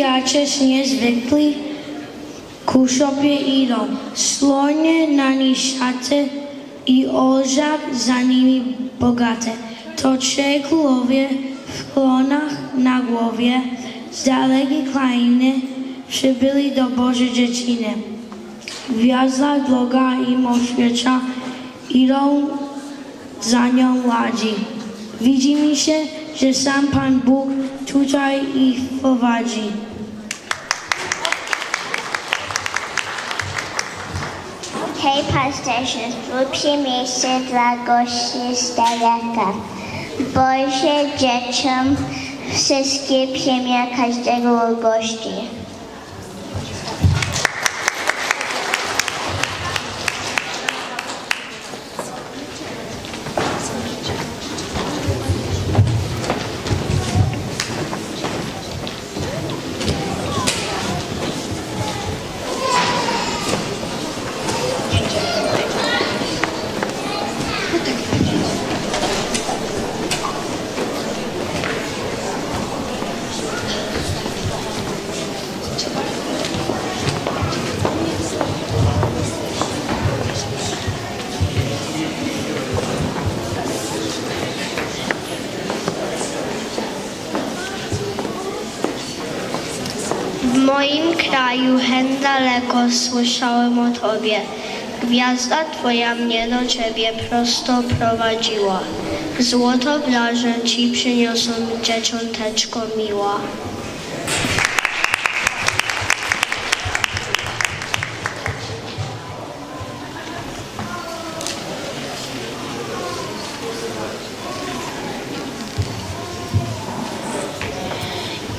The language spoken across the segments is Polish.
jakieś niezwykli ku sobie idą. Słonie na nich szaty i orzad za nimi bogate. To trzej królowie w klonach na głowie z dalekiej krainy przybyli do Bożej dzieciny. Gwiazda droga im oświeca, idą za nią ładzi. Widzi mi się, że sam Pan Bóg tutaj ich prowadzi. Hej pasterze, zróbcie miejsce dla gości z daleka. Boże dzieciom wszystkie przemię każdego gości. W moim kraju hen daleko słyszałem o Tobie. Gwiazda Twoja mnie do Ciebie prosto prowadziła. Złoto blażę Ci przyniosą dzieciąteczko miła.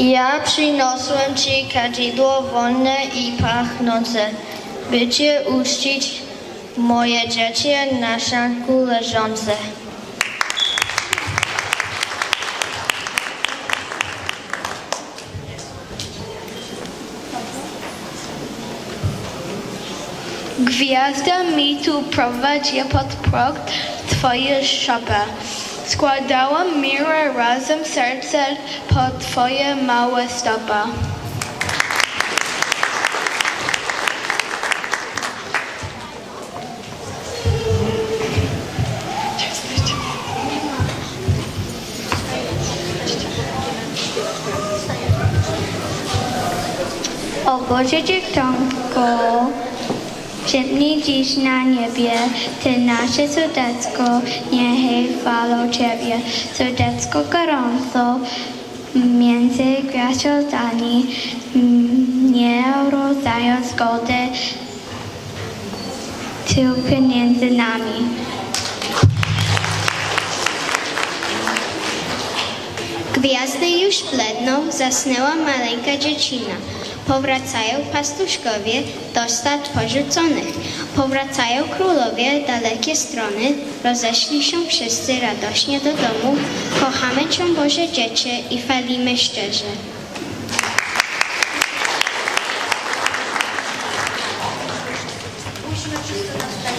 Ja przyniosłem Ci kadzidło wolne i pachnące, by Cię uczcić moje dzieci na szanku leżące. Gwiazda mi tu prowadzi pod próg Twoje szopę. Składałam mirę razem serce pod Twoje małe stopa. O dziewczątko, Przypnij dziś na niebie, Ty nasze serdecko, niechaj chwalą Ciebie. Serdecko gorąco, między gwiazdami, nie rozdają zgody, tylko między nami. Gwiazdy już bledną, zasnęła maleńka dziecina. Powracają pastuszkowie do stad porzuconych, powracają królowie dalekie strony, rozeszli się wszyscy radośnie do domu, kochamy Cię Boże dziecię i chwalimy szczerze. Musimy wszyscy dostać.